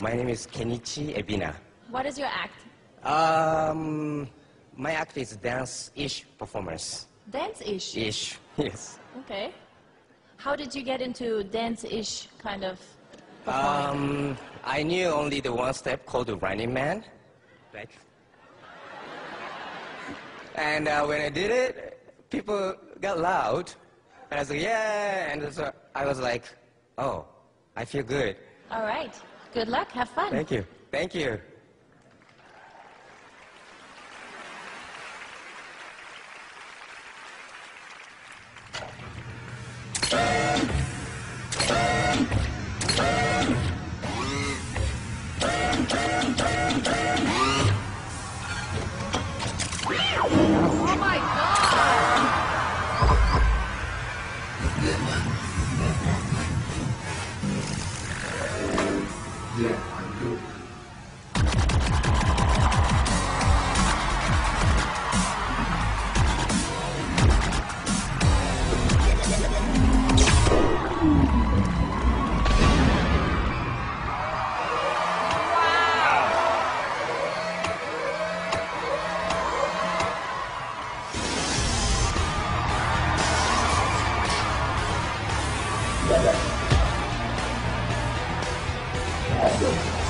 My name is Kenichi Ebina. What is your act? Um, my act is dance-ish performance. Dance-ish. Ish, yes. Okay. How did you get into dance-ish kind of performing? Um, I knew only the one step called the Running Man. Like. And uh, when I did it, people got loud. And I was like, yeah. And so I was like, oh, I feel good. All right. Good luck. Have fun. Thank you. Thank you. Oh my Yeah, I'm good. Thank Reverse.